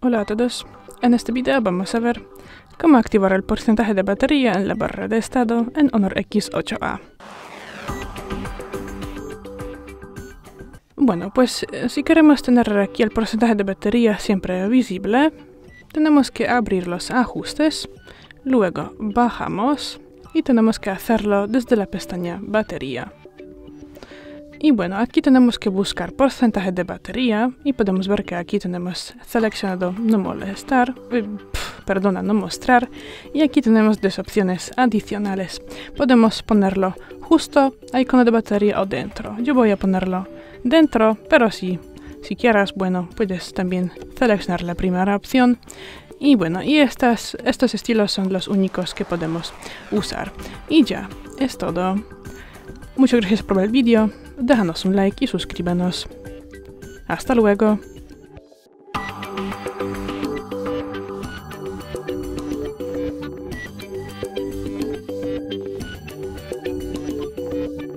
Hola a todos, en este video vamos a ver cómo activar el porcentaje de batería en la barra de estado en Honor X8A. Bueno, pues eh, si queremos tener aquí el porcentaje de batería siempre visible, tenemos que abrir los ajustes, luego bajamos y tenemos que hacerlo desde la pestaña batería. Y bueno, aquí tenemos que buscar porcentaje de batería y podemos ver que aquí tenemos seleccionado no molestar, eh, perdona, no mostrar y aquí tenemos dos opciones adicionales. Podemos ponerlo justo a icono de batería o dentro. Yo voy a ponerlo dentro, pero si, si quieras, bueno, puedes también seleccionar la primera opción. Y bueno, y estas, estos estilos son los únicos que podemos usar. Y ya, es todo. Muchas gracias por ver el vídeo déjanos un like y suscríbanos. Hasta luego.